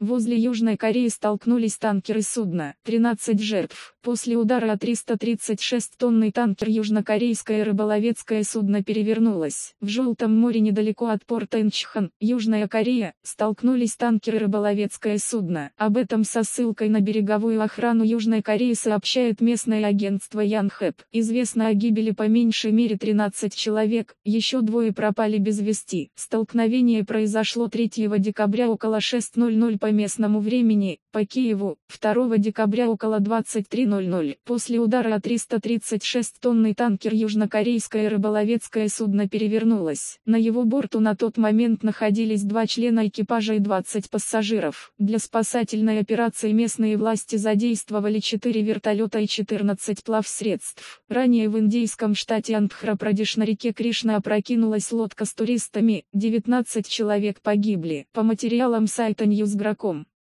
Возле Южной Кореи столкнулись танкеры судна, 13 жертв. После удара о 336-тонный танкер южнокорейское рыболовецкое судно перевернулось. В Желтом море недалеко от порта Инчхан, Южная Корея, столкнулись танкеры рыболовецкое судно. Об этом со ссылкой на береговую охрану Южной Кореи сообщает местное агентство Янхэп. Известно о гибели по меньшей мере 13 человек, еще двое пропали без вести. Столкновение произошло 3 декабря около 6.00 по местному времени, по Киеву, 2 декабря около 23.00. После удара о 336-тонный танкер южнокорейское рыболовецкое судно перевернулось. На его борту на тот момент находились два члена экипажа и 20 пассажиров. Для спасательной операции местные власти задействовали 4 вертолета и 14 плавсредств. Ранее в индийском штате Андхра-Прадеш на реке Кришна опрокинулась лодка с туристами, 19 человек погибли. По материалам сайта Assalamualaikum.